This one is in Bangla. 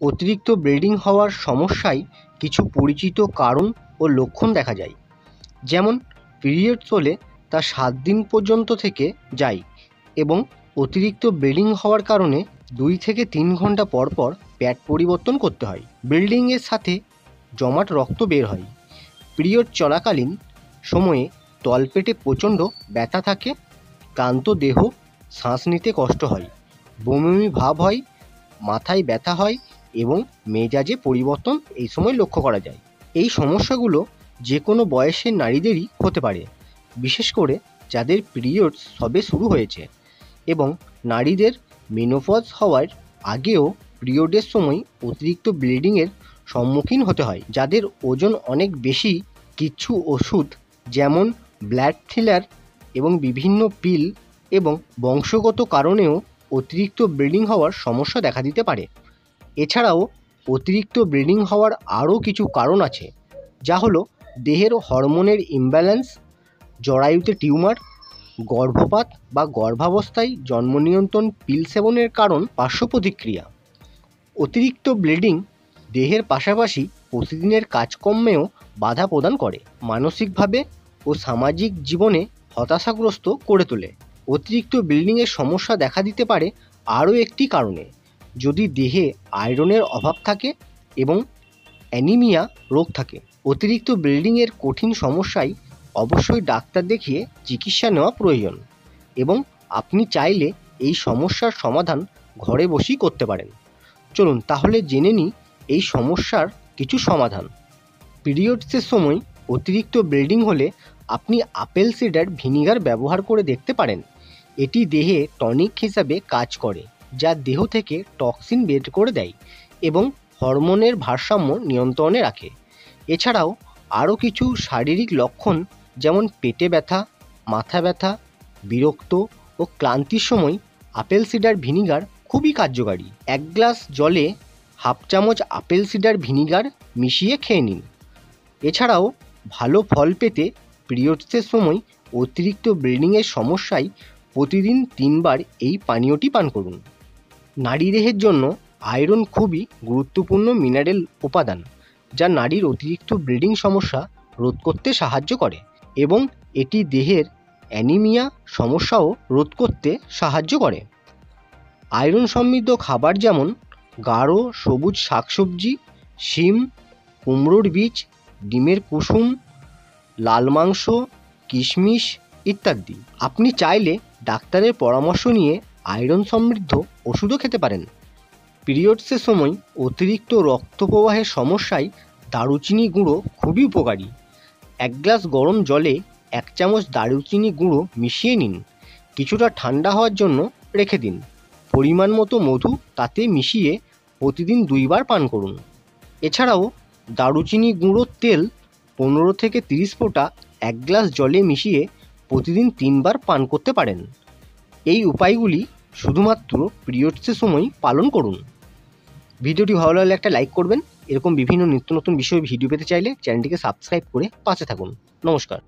অতিরিক্ত ব্লিডিং হওয়ার সমস্যায় কিছু পরিচিত কারণ ও লক্ষণ দেখা যায়। যেমন পিরিয়ড হলে তা সাত দিন পর্যন্ত থেকে যায় এবং অতিরিক্ত ব্লিডিং হওয়ার কারণে দুই থেকে তিন ঘণ্টা পর পর প্যাড পরিবর্তন করতে হয়। ব্লিডিংয়ের সাথে জমাট রক্ত বের হয়। পিরিয়ড চলাকালীন সময়ে তলপেটে প্রচণ্ড ব্যথা থাকে, ক্লান্ত দেহ, শ্বাস নিতে কষ্ট হয়, বমি ভাব হয়, মাথায় ব্যথা হয় এবং মেজাজে পরিবর্তন এই সময় লক্ষ্য করা যায়। এই সমস্যাগুলো যে কোনো বয়সের নারীদেরই হতে পারে, বিশেষ করে যাদের পিরিয়ডস সবে শুরু হয়েছে এবং নারীদের মেনোপজ হওয়ার আগেও পিরিয়ডের সময় অতিরিক্ত ব্লিডিংয়ের সম্মুখীন হতে হয়, যাদের ওজন অনেক বেশি, কিছু ওষুধ যেমন ব্ল্যাড থিলার এবং বিভিন্ন পিল এবং বংশগত কারণেও অতিরিক্ত ব্লিডিং হওয়ার সমস্যা দেখা দিতে পারে। এছাড়াও অতিরিক্ত ব্লিডিং হওয়ার আরও কিছু কারণ আছে, যা হলো দেহের হরমোনের ইমব্যালেন্স জরায়ুতে টিউমার, গর্ভপাত বা গর্ভাবস্থায় জন্ম নিয়ন্ত্রণ পিল সেবনের কারণ পার্শ্ব প্রতিক্রিয়া। অতিরিক্ত ব্লিডিং দেহের পাশাপাশি প্রতিদিনের কাজকর্মেও বাধা প্রদান করে, মানসিকভাবে ও সামাজিক জীবনে হতাশাগ্রস্ত করে তোলে। অতিরিক্ত ব্লিডিংয়ের সমস্যা দেখা দিতে পারে আরও একটি কারণে। যদি দেহে আয়রনের অভাব থাকে এবং অ্যানিমিয়া রোগ থাকে, অতিরিক্ত ব্লিডিংয়ের কঠিন সমস্যায় অবশ্যই ডাক্তার দেখিয়ে চিকিৎসা নেওয়া প্রয়োজন এবং আপনি চাইলে এই সমস্যার সমাধান ঘরে বসেই করতে পারেন। চলুন তাহলে জেনে নিই এই সমস্যার কিছু সমাধান। পিরিয়ডসের সময় অতিরিক্ত ব্লিডিং হলে আপনি আপেল সিডার ভিনিগার ব্যবহার করে দেখতে পারেন। এটি দেহে টনিক হিসাবে কাজ করে। যা দেহ থেকে টক্সিন বের করে দেয় এবং হরমোনের ভারসাম্য নিয়ন্ত্রণে রাখে। এছাড়াও আরও কিছু শারীরিক লক্ষণ যেমন পেটে ব্যথা, মাথা ব্যথা, বিরক্ত ও ক্লান্তির সময় আপেল সিডার ভিনিগার খুবই কার্যকারী। এক গ্লাস জলে হাফ চামচ আপেল সিডার ভিনিগার মিশিয়ে খেয়ে নিন। এছাড়াও ভালো ফল পেতে পিরিয়ডসের সময় অতিরিক্ত ব্লিডিংয়ের সমস্যায় প্রতিদিন তিনবার এই পানীয়টি পান করুন। নারী দেহের জন্য আয়রন খুবই গুরুত্বপূর্ণ মিনারেল উপাদান, যা নারীর অতিরিক্ত ব্লিডিং সমস্যা রোধ করতে সাহায্য করে এবং এটি দেহের অ্যানিমিয়া সমস্যাও রোধ করতে সাহায্য করে। আয়রন সমৃদ্ধ খাবার যেমন গাঢ় সবুজ শাকসবজি, শিম, কুমড়োর বীজ, ডিমের কুসুম, লাল মাংস, কিশমিশ ইত্যাদি। আপনি চাইলে ডাক্তারের পরামর্শ নিয়ে আয়রন সমৃদ্ধ ওষুধও খেতে পারেন। পিরিয়ডসের সময় অতিরিক্ত রক্ত প্রবাহের সমস্যায় দারুচিনি গুঁড়ো খুবই উপকারী। এক গ্লাস গরম জলে এক চামচ দারুচিনি গুঁড়ো মিশিয়ে নিন। কিছুটা ঠান্ডা হওয়ার জন্য রেখে দিন। পরিমাণ মতো মধু তাতে মিশিয়ে প্রতিদিন দুইবার পান করুন। এছাড়াও দারুচিনি গুঁড়োর তেল পনেরো থেকে তিরিশ ফোঁটা এক গ্লাস জলে মিশিয়ে প্রতিদিন তিনবার পান করতে পারেন। এই উপায়গুলি শুধুমাত্র পিরিয়ডসের সময় পালন করুন। ভিডিওটি ভালো লাগলে একটা লাইক করবেন। এরকম বিভিন্ন নিত্য নতুন বিষয়ে ভিডিও পেতে চাইলে চ্যানেলটিকে সাবস্ক্রাইব করে পাশে থাকুন। নমস্কার।